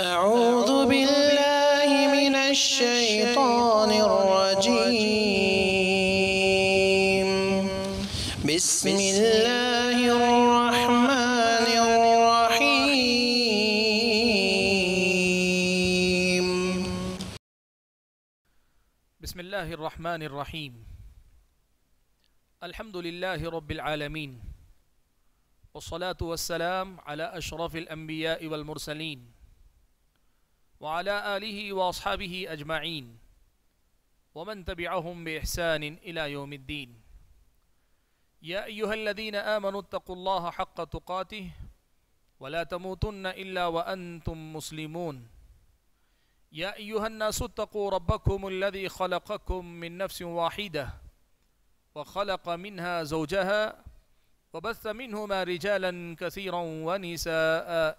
أعوذ بالله من الشيطان الرجيم. بسم الله الرحمن الرحيم. بسم الله الرحمن الرحيم. الحمد لله رب العالمين. والصلاة والسلام على أشرف الأنبياء والمرسلين. وعلى آله وأصحابه أجمعين ومن تبعهم بإحسان إلى يوم الدين. يا أيها الذين آمنوا اتقوا الله حق تقاته ولا تموتن إلا وأنتم مسلمون. يا أيها الناس اتقوا ربكم الذي خلقكم من نفس واحدة وخلق منها زوجها وبث منهما رجالا كثيرا ونساء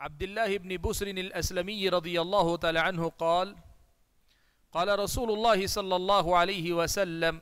عبد الله بن بسر الأسلمي رضي الله تعالى عنه قال قال رسول الله صلى الله عليه وسلم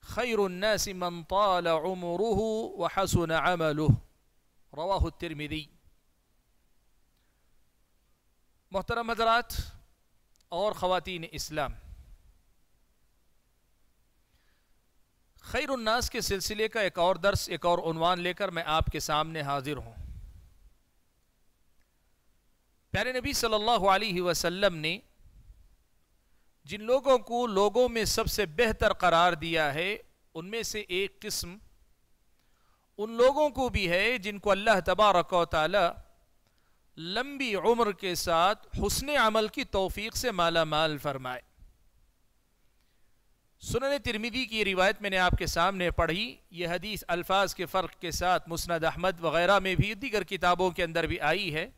خير الناس من طال عمره وحسن عمله. رواه الترمذي محترم حضرات، اور خواتین اسلام، خیر الناس کے سلسلے کا ایک اور درس، ایک اور عنوان لے کر میں آپ کے سامنے حاضر ہوں۔ پیارے نبی صلی اللہ علیہ وسلم نے جن لوگوں کو لوگوں میں سب سے بہتر قرار دیا ہے، ان میں سے ایک قسم ان لوگوں کو بھی ہے جن کو اللہ تبارک و تعالی لمبی عمر کے ساتھ حسن عمل کی توفیق سے مالا مال فرمائے۔ سنن ترمیدی کی روایت میں نے آپ کے سامنے پڑھی، یہ حدیث الفاظ کے فرق کے ساتھ مسند احمد وغیرہ میں بھی دیگر کتابوں کے اندر بھی آئی ہے۔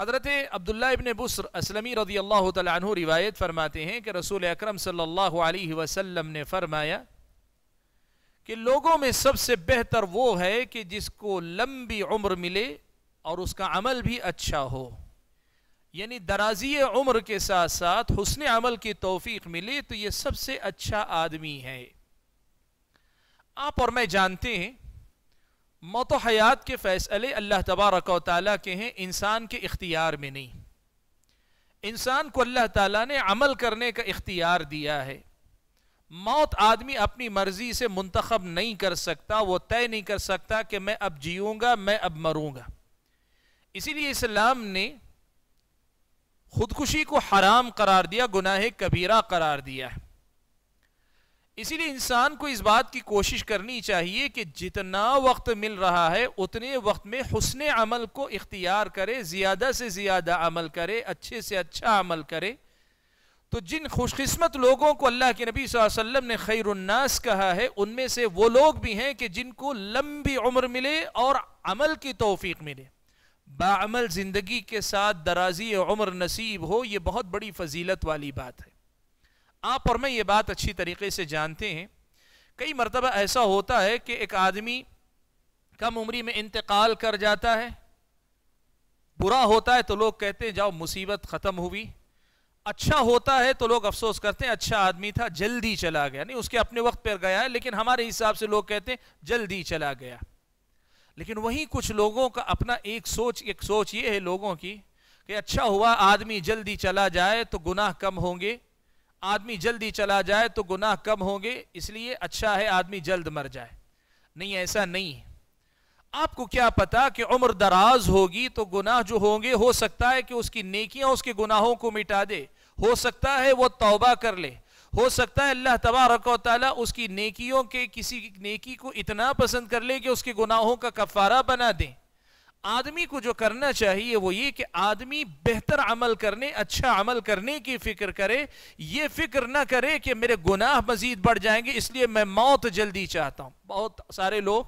حضرت عبداللہ ابن بسر اسلمی رضی اللہ تعالیٰ عنہ روایت فرماتے ہیں کہ رسول اکرم صلی اللہ علیہ وسلم نے فرمایا کہ لوگوں میں سب سے بہتر وہ ہے کہ جس کو لمبی عمر ملے اور اس کا عمل بھی اچھا ہو۔ یعنی درازی عمر کے ساتھ ساتھ حسن عمل کی توفیق ملے تو یہ سب سے اچھا آدمی ہے۔ آپ اور میں جانتے ہیں موت و حیات کے فیصلے اللہ تبارک و تعالیٰ کے ہیں، انسان کے اختیار میں نہیں۔ انسان کو اللہ تعالیٰ نے عمل کرنے کا اختیار دیا ہے۔ موت آدمی اپنی مرضی سے منتخب نہیں کر سکتا، وہ طے نہیں کر سکتا کہ میں اب جیوں گا، میں اب مروں گا۔ اسی لیے اسلام نے خودکشی کو حرام قرار دیا، گناہ کبیرہ قرار دیا ہے۔ اسی لیے انسان کو اس بات کی کوشش کرنی چاہیے کہ جتنا وقت مل رہا ہے، اتنے وقت میں حسن عمل کو اختیار کرے، زیادہ سے زیادہ عمل کرے، اچھے سے اچھا عمل کرے۔ تو جن خوش قسمت لوگوں کو اللہ کے نبی صلی اللہ علیہ وسلم نے خیر الناس کہا ہے، ان میں سے وہ لوگ بھی ہیں کہ جن کو لمبی عمر ملے اور عمل کی توفیق ملے۔ باعمل زندگی کے ساتھ، درازی عمر نصیب ہو، یہ بہت بڑی فضیلت والی بات ہے۔ آپ اور میں یہ بات اچھی طریقے سے جانتے ہیں۔ کئی مرتبہ ایسا ہوتا ہے کہ ایک آدمی کم عمری میں انتقال کر جاتا ہے، برا ہوتا ہے تو لوگ کہتے ہیں، جاؤ مصیبت ختم ہوئی۔ اچھا ہوتا ہے تو لوگ افسوس کرتے ہیں اچھا آدمی تھا، جلدی چلا گیا۔ نہیں، اس کے اپنے وقت پر گیا ہے، لیکن ہمارے حساب سے لوگ کہتے ہیں، جلدی چلا گیا۔ لیکن وہیں کچھ لوگوں کا اپنا ایک سوچ ایک سوچ یہ ہے لوگوں کی کہ اچھا ہوا، آدمی جلدی چلا جائے تو گناہ کم ہوں گے۔ آدمی جلدی چلا جائے تو گناہ کم ہوں گے، اس لیے اچھا ہے آدمی جلد مر جائے۔ نہیں، ایسا نہیں۔ ہے آپ کو کیا پتا کہ عمر دراز ہوگی تو گناہ جو ہوں گے، ہو سکتا ہے کہ اس کی نیکیاں اس کے گناہوں کو مٹا دے۔ ہو سکتا ہے وہ توبہ کر لے۔ ہو سکتا ہے اللہ تبارک و تعالیٰ اس کی نیکیوں کے، کسی نیکی کو اتنا پسند کر لے کہ اس کے گناہوں کا کفارہ بنا دیں آدمی کو جو کرنا چاہیے وہ یہ کہ آدمی بہتر عمل کرنے اچھا عمل کرنے کی فکر کرے۔ یہ فکر نہ کرے کہ میرے گناہ مزید بڑھ جائیں گے، اس لیے میں موت جلدی چاہتا ہوں۔ بہت سارے لوگ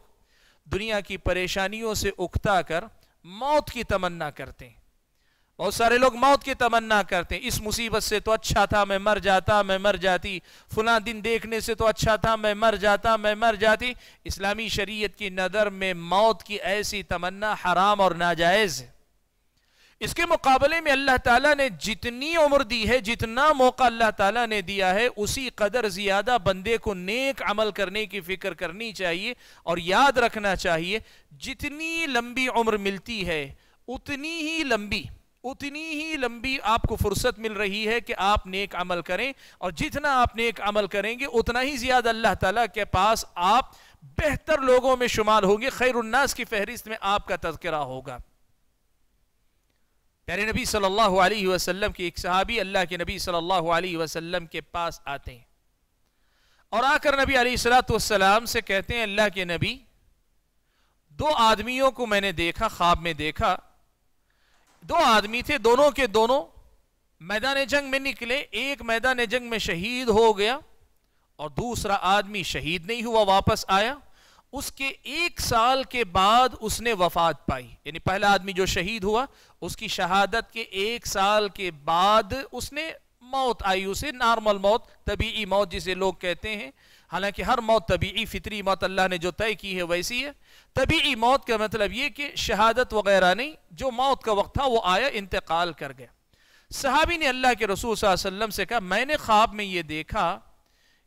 دنیا کی پریشانیوں سے اکتا کر موت کی تمنا کرتے ہیں۔ بہت سارے لوگ موت کی تمنا کرتے ہیں۔ اس مصیبت سے تو اچھا تھا، میں مر جاتا، میں مر جاتی۔ فلاں دن دیکھنے سے تو اچھا تھا، میں مر جاتا، میں مر جاتی۔ اسلامی شریعت کی نظر میں موت کی ایسی تمنا حرام اور ناجائز ہے۔ اس کے مقابلے میں اللہ تعالیٰ نے جتنی عمر دی ہے، جتنا موقع اللہ تعالیٰ نے دیا ہے، اسی قدر زیادہ بندے کو نیک عمل کرنے کی فکر کرنی چاہیے اور یاد رکھنا چاہیے، جتنی لمبی عمر ملتی ہے، اتنی ہی لمبی۔ اتنی ہی لمبی آپ کو فرصت مل رہی ہے کہ آپ نیک عمل کریں اور جتنا آپ نیک عمل کریں گے، اتنا ہی زیادہ اللہ تعالیٰ کے پاس آپ بہتر لوگوں میں شمال ہوں گے، خیر الناس کی فہرست میں آپ کا تذکرہ ہوگا۔ پیارے نبی صلی اللہ علیہ وسلم کی ایک صحابی اللہ کے نبی صلی اللہ علیہ وسلم کے پاس آتے ہیں۔ اور آ کر نبی علیہ السلاۃ والسلام سے کہتے ہیں، اللہ کے نبی، دو آدمیوں کو میں نے دیکھا، خواب میں دیکھا دو آدمی تھے، دونوں کے دونوں میدان جنگ میں نکلے۔ ایک میدان جنگ میں شہید ہو گیا اور دوسرا آدمی شہید نہیں ہوا، واپس آیا۔ اس کے ایک سال کے بعد اس نے وفات پائی۔ یعنی پہلا آدمی جو شہید ہوا، اس کی شہادت کے ایک سال کے بعد اس نے موت آئی، اسے نارمل موت، طبیعی موت جسے لوگ کہتے ہیں۔ حالانکہ ہر موت طبیعی فطری موت اللہ نے جو طے کی ہے ویسی ہے۔ طبیعی موت کا مطلب یہ کہ شہادت وغیرہ نہیں، جو موت کا وقت تھا وہ آیا، انتقال کر گیا۔ صحابی نے اللہ کے رسول صلی اللہ علیہ وسلم سے کہا، میں نے خواب میں یہ دیکھا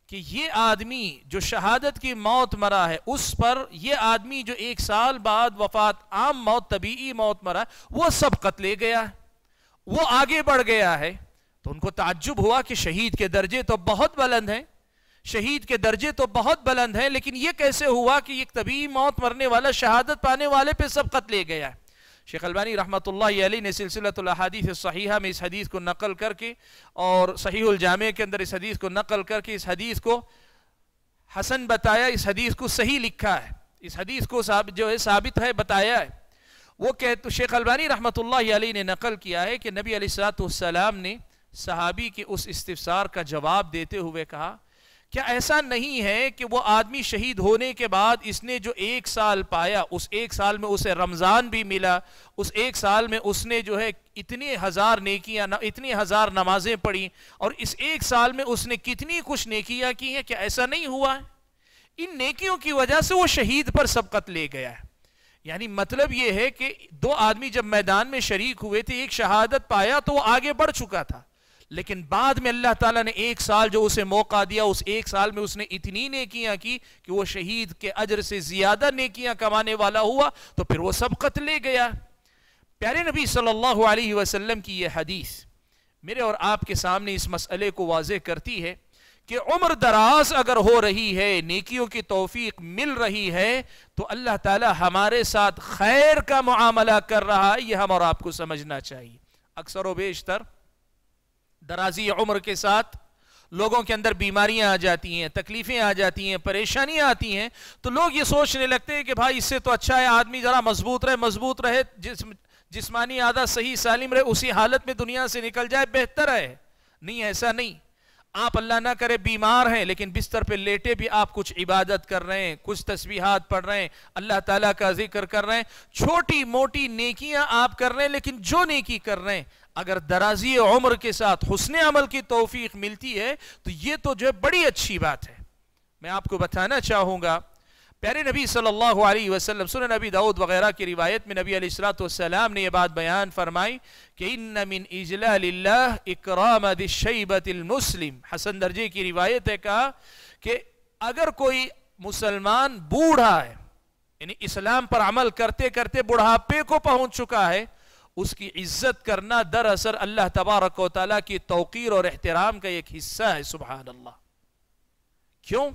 کہ یہ آدمی جو شہادت کی موت مرا ہے، اس پر یہ آدمی جو ایک سال بعد وفات، عام موت، طبیعی موت مرا وہ سب قتلے گیا ہے وہ آگے بڑھ گیا ہے۔ تو ان کو تعجب ہوا کہ شہید کے درجے تو بہت بلند ہیں۔ شہید کے درجے تو بہت بلند ہیں، لیکن یہ کیسے ہوا کہ ایک طبیعی موت مرنے والا، شہادت پانے والے پہ سب قتلے گیا ہے؟ شیخ البانی رحمۃ اللہ علیہ نے سلسلۃ الحادیث صحیحہ میں اس حدیث کو نقل کر کے اور صحیح الجامع کے اندر اس حدیث کو نقل کر کے اس حدیث کو حسن بتایا، اس حدیث کو صحیح لکھا ہے۔ اس حدیث کو جو ہے ثابت ہے، بتایا ہے۔ وہ کہ شیخ البانی رحمۃ اللہ علیہ نے نقل کیا ہے کہ نبی علیہ السلاۃ والسلام نے صحابی کے اس استفسار کا جواب دیتے ہوئے کہا کیا ایسا نہیں ہے کہ وہ آدمی شہید ہونے کے بعد اس نے جو ایک سال پایا، اس ایک سال میں اسے رمضان بھی ملا، اس ایک سال میں اس نے جو ہے اتنے ہزار نیکیاں اتنی ہزار نمازیں پڑھی اور اس ایک سال میں اس نے کتنی کچھ نیکیاں کی ہیں کیا ایسا نہیں ہوا؟ ہے ان نیکیوں کی وجہ سے وہ شہید پر سبقت لے گیا ہے۔ یعنی مطلب یہ ہے کہ دو آدمی جب میدان میں شریک ہوئے تھے، ایک شہادت پایا تو وہ آگے بڑھ چکا تھا۔ لیکن بعد میں اللہ تعالیٰ نے ایک سال جو اسے موقع دیا، اس ایک سال میں اس نے اتنی نیکیاں کی کہ وہ شہید کے اجر سے زیادہ نیکیاں کمانے والا ہوا تو پھر وہ سب قتلے گیا۔ پیارے نبی صلی اللہ علیہ وسلم کی یہ حدیث میرے اور آپ کے سامنے اس مسئلے کو واضح کرتی ہے کہ عمر دراز اگر ہو رہی ہے، نیکیوں کی توفیق مل رہی ہے تو اللہ تعالی ہمارے ساتھ خیر کا معاملہ کر رہا ہے، یہ ہم اور آپ کو سمجھنا چاہیے۔ اکثر و بیشتر درازی عمر کے ساتھ لوگوں کے اندر بیماریاں آ جاتی ہیں، تکلیفیں آ جاتی ہیں، پریشانیاں آتی ہیں۔ تو لوگ یہ سوچنے لگتے ہیں کہ بھائی اس سے تو اچھا ہے، آدمی ذرا مضبوط رہے مضبوط رہے جسم جسمانی عادت صحیح سالم رہے، اسی حالت میں دنیا سے نکل جائے، بہتر ہے۔ نہیں، ایسا نہیں۔ آپ اللہ نہ کرے، بیمار ہیں، لیکن بستر پہ لیٹے بھی آپ کچھ عبادت کر رہے ہیں، کچھ تسبیحات پڑھ رہے ہیں، اللہ تعالیٰ کا ذکر کر رہے ہیں۔ چھوٹی موٹی نیکیاں آپ کر رہے ہیں، لیکن جو نیکی کر رہے ہیں اگر درازی عمر کے ساتھ حسن عمل کی توفیق ملتی ہے، تو یہ تو جو ہے بڑی اچھی بات ہے۔ میں آپ کو بتانا چاہوں گا، پیارے نبی صلی اللہ علیہ وسلم، سنن نبی دعود وغیرہ کی روایت میں نبی علیہ السلام نے یہ بات بیان فرمائی کہ ان من اجلال اللہ اکرام دی شیبت المسلم۔ حسن درجے کی روایت ہے کہا کہ اگر کوئی مسلمان بوڑھا ہے یعنی اسلام پر عمل کرتے کرتے بڑھاپے کو پہنچ چکا ہے اس کی عزت کرنا دراصل اللہ تبارک و تعالیٰ کی توقیر اور احترام کا ایک حصہ ہے سبحان اللہ کیوں؟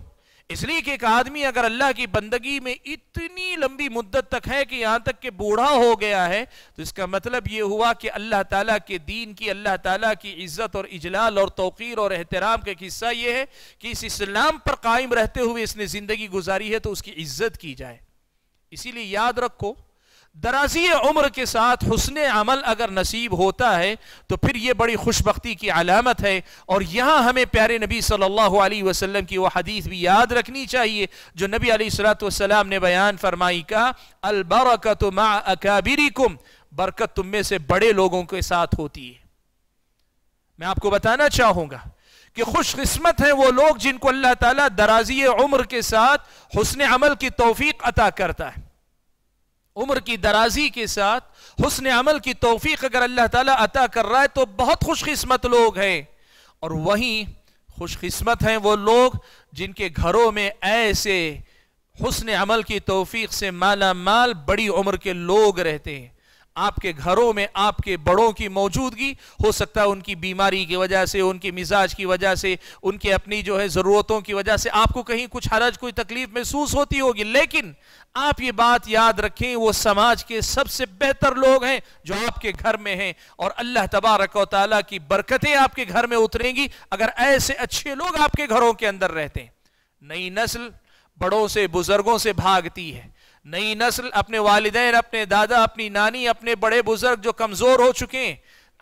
اس لیے کہ ایک آدمی اگر اللہ کی بندگی میں اتنی لمبی مدت تک ہے کہ یہاں تک کہ بوڑھا ہو گیا ہے، تو اس کا مطلب یہ ہوا کہ اللہ تعالیٰ کے دین کی، اللہ تعالیٰ کی عزت اور اجلال اور توقیر اور احترام کا ایک حصہ یہ ہے کہ اس اسلام پر قائم رہتے ہوئے اس نے زندگی گزاری ہے تو اس کی عزت کی جائے۔ اسی لیے یاد رکھو درازی عمر کے ساتھ حسن عمل اگر نصیب ہوتا ہے تو پھر یہ بڑی خوش بختی کی علامت ہے اور یہاں ہمیں پیارے نبی صلی اللہ علیہ وسلم کی وہ حدیث بھی یاد رکھنی چاہیے جو نبی علیہ السلام نے بیان فرمائی کا البرکت مع اکابرکم، برکت تم میں سے بڑے لوگوں کے ساتھ ہوتی ہے۔ میں آپ کو بتانا چاہوں گا کہ خوش قسمت ہیں وہ لوگ جن کو اللہ تعالیٰ درازی عمر کے ساتھ حسن عمل کی توفیق عطا کرتا ہے۔ عمر کی درازی کے ساتھ حسن عمل کی توفیق اگر اللہ تعالیٰ عطا کر رہا ہے تو بہت خوش قسمت لوگ ہیں۔ اور وہیں خوش قسمت ہیں وہ لوگ جن کے گھروں میں ایسے حسن عمل کی توفیق سے مالا مال بڑی عمر کے لوگ رہتے ہیں۔ آپ کے گھروں میں آپ کے بڑوں کی موجودگی، ہو سکتا ہے ان کی بیماری کی وجہ سے، ان کی مزاج کی وجہ سے، ان کے اپنی جو ہے ضرورتوں کی وجہ سے آپ کو کہیں کچھ حرج، کوئی تکلیف محسوس ہوتی ہوگی، لیکن آپ یہ بات یاد رکھیں، وہ سماج کے سب سے بہتر لوگ ہیں جو آپ کے گھر میں ہیں اور اللہ تبارک و تعالیٰ کی برکتیں آپ کے گھر میں اتریں گی اگر ایسے اچھے لوگ آپ کے گھروں کے اندر رہتے ہیں۔ نئی نسل بڑوں سے، بزرگوں سے بھاگتی ہے۔ نئی نسل، اپنے والدین، اپنے دادا، اپنی نانی، اپنے بڑے بزرگ جو کمزور ہو چکے ہیں،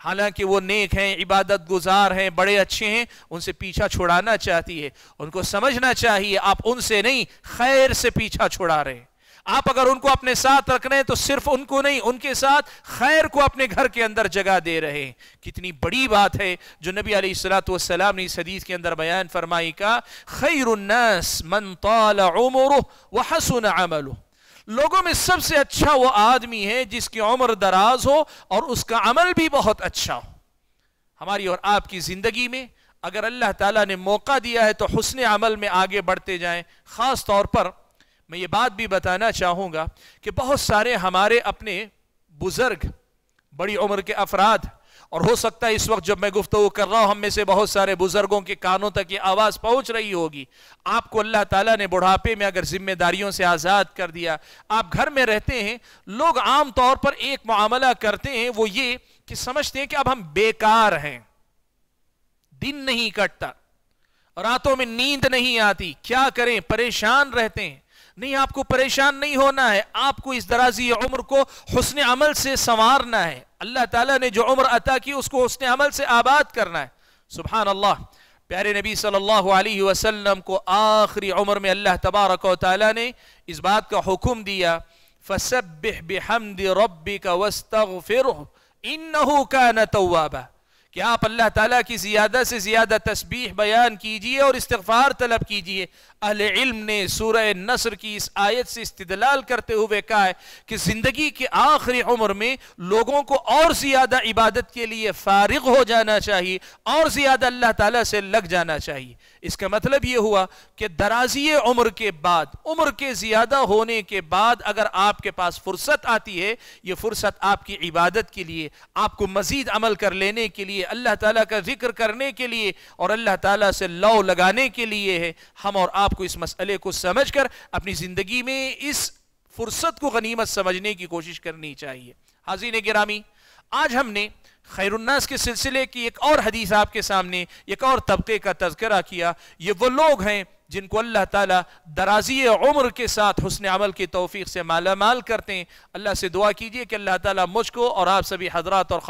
حالانکہ وہ نیک ہیں، عبادت گزار ہیں، بڑے اچھے ہیں، ان سے پیچھا چھڑانا چاہتی ہے، ان کو سمجھنا چاہیے، آپ ان سے نہیں، خیر سے پیچھا چھڑا رہے ہیں۔ آپ اگر ان کو اپنے ساتھ رکھ رہے ہیں تو صرف ان کو نہیں، ان کے ساتھ خیر کو اپنے گھر کے اندر جگہ دے رہے ہیں۔ کتنی بڑی بات ہے، جو نبی علیہ السلاۃ والسلام نے اس حدیث کے اندر بیان فرمائی کا، خیر الناس من طال عمره وحسن عمله۔ لوگوں میں سب سے اچھا وہ آدمی ہے جس کی عمر دراز ہو اور اس کا عمل بھی بہت اچھا ہو۔ ہماری اور آپ کی زندگی میں اگر اللہ تعالیٰ نے موقع دیا ہے تو حسن عمل میں آگے بڑھتے جائیں۔ خاص طور پر میں یہ بات بھی بتانا چاہوں گا کہ بہت سارے ہمارے اپنے بزرگ، بڑی عمر کے افراد اور ہو سکتا ہے اس وقت جب میں گفتگو کر رہا ہوں، ہم میں سے بہت سارے بزرگوں کے کانوں تک یہ آواز پہنچ رہی ہوگی۔ آپ کو اللہ تعالیٰ نے بڑھاپے میں اگر ذمہ داریوں سے آزاد کر دیا، آپ گھر میں رہتے ہیں، لوگ عام طور پر ایک معاملہ کرتے ہیں، وہ یہ کہ سمجھتے ہیں کہ اب ہم بیکار ہیں۔ دن نہیں کٹتا، راتوں میں نیند نہیں آتی۔ کیا کریں؟ پریشان رہتے ہیں۔ نہیں، آپ کو پریشان نہیں ہونا ہے۔ آپ کو اس درازی عمر کو حسن عمل سے سنوارنا ہے۔ اللہ تعالیٰ نے جو عمر عطا کی اس کو اس نے عمل سے آباد کرنا ہے۔ سبحان اللہ پیارے نبی صلی اللہ علیہ وسلم کو آخری عمر میں اللہ تبارک و تعالیٰ نے اس بات کا حکم دیا۔ فَسَبِّحْ بِحَمْدِ رَبِّكَ وَاسْتَغْفِرُهُ إِنَّهُ كَانَ تَوَّابًا۔ کہ آپ اللہ تعالیٰ کی زیادہ سے زیادہ تسبیح بیان کیجیے اور استغفار طلب کیجیے۔ اہل علم نے سورہ نصر کی اس آیت سے استدلال کرتے ہوئے کہا ہے کہ زندگی کے آخری عمر میں لوگوں کو اور زیادہ عبادت کے لیے فارغ ہو جانا چاہیے اور زیادہ اللہ تعالیٰ سے لگ جانا چاہیے۔ اس کا مطلب یہ ہوا کہ درازی عمر کے بعد، عمر کے زیادہ ہونے کے بعد اگر آپ کے پاس فرصت آتی ہے، یہ فرصت آپ کی عبادت کے لیے، آپ کو مزید عمل کر لینے کے لیے، اللہ تعالیٰ کا ذکر کرنے کے لیے اور اللہ تعالیٰ سے لو لگانے کے لیے ہے، ہم اور آپ کو اس مسئلے کو سمجھ کر اپنی زندگی میں اس فرصت کو غنیمت سمجھنے کی کوشش کرنی چاہیے۔ حاضرین گرامی، آج ہم نے خیر الناس کے سلسلے کی ایک اور حدیث آپ کے سامنے، ایک اور طبقے کا تذکرہ کیا۔ یہ وہ لوگ ہیں جن کو اللہ تعالیٰ درازی عمر کے ساتھ حسن عمل کی توفیق سے مالا مال کرتے ہیں۔ اللہ سے دعا کیجیے کہ اللہ تعالیٰ مجھ کو اور آپ سبھی حضرات اور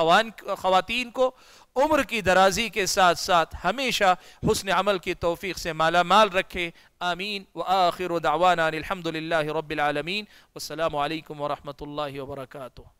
خواتین کو عمر کی درازی کے ساتھ ساتھ ہمیشہ حسن عمل کی توفیق سے مالا مال رکھے۔ آمین۔ وآخر دعوانا الحمد للہ رب العالمین۔ والسلام علیکم ورحمۃ اللہ وبرکاتہ۔